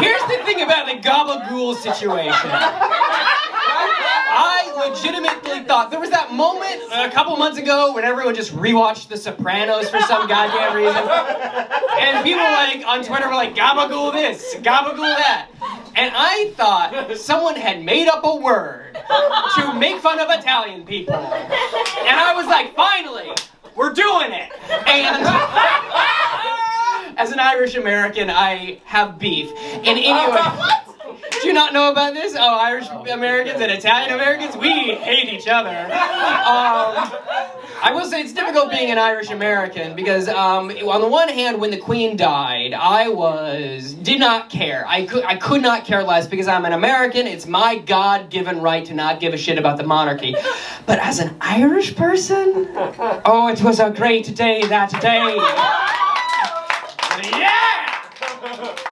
Here's the thing about the gabagool situation. I legitimately thought there was that moment a couple months ago when everyone just rewatched The Sopranos for some goddamn reason, and people like on Twitter were like gabagool this, gabagool that, and I thought someone had made up a word to make fun of Italian people, and I was like, finally, we're doing it, and. As an Irish American, I have beef. And anyway, do you not know about this? Oh, Irish Americans and Italian Americans, we hate each other. Um, I will say it's difficult being an Irish American because, um, on the one hand, when the Queen died, I was did not care. I could I could not care less because I'm an American. It's my God-given right to not give a shit about the monarchy. But as an Irish person, oh, it was a great day that day. Yeah!